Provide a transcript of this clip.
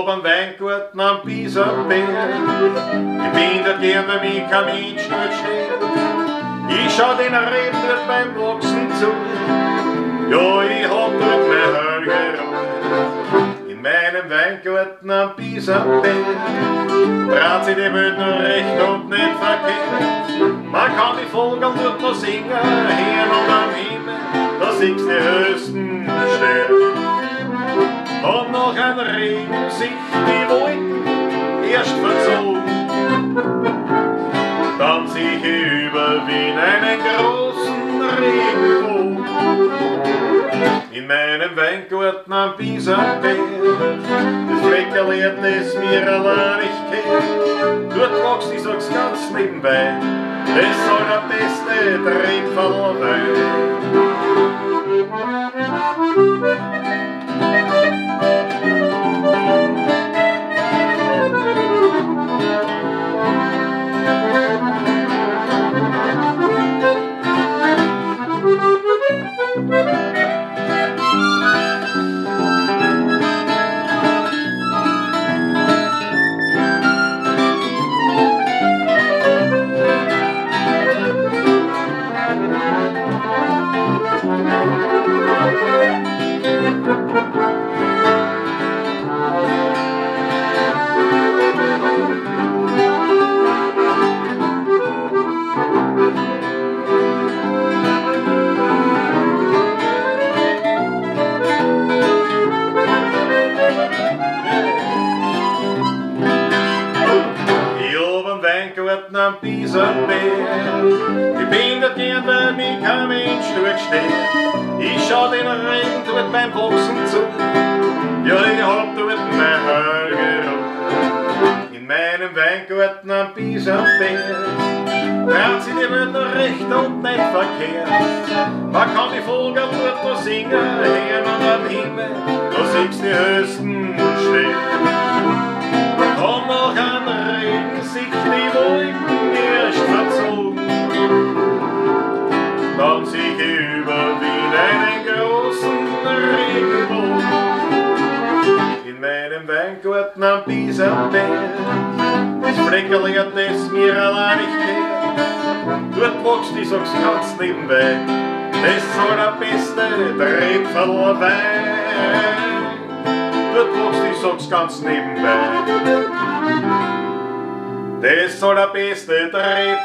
oben Weingarten am Pieserberg. Ich bin da gern, wenn mich kein Mensch nicht steht. Ich schau den dort beim Wachsen zu. Ja, ich hab Weingarten am Pieserberg braut sich die Welt nur recht und nicht verkehrt. Man kann die Vogel dort noch singen, hier und am Himmel, da siehst die höchsten Sterne. Und nach einem Regen sich die Wolken erst verzogen. Dann sich über Wien einen großen Regenbogen. In meinem Weingarten am Biesenberg, das Fleckerl das mir allein nicht kennt. Dort wächst, ich sag's ganz nebenbei, das soll der beste Trinkfall sein. Am Piesenberg. Ich bin gern, weil mich kein Mensch durchsteht. Ich schau den Regen dort beim Wachsen zu. Ja, ich hab dort mein Hölle In meinem Weingarten am Piesenberg. Traut sich die noch recht und nicht verkehrt. Man kann die Vogel dort noch singen, hören am Himmel, da siehst die höchsten Sterne. Komm noch an über Wien einen großen Regenbogen. In meinem Weingarten am Biesenberg, das Fleckerli hat das mir allein nicht kennt. Dort wächst, ich sag's ganz nebenbei, das soll der beste Trepferl Wein wird bloß, ich sag's ganz nebenbei. Das soll der beste sein.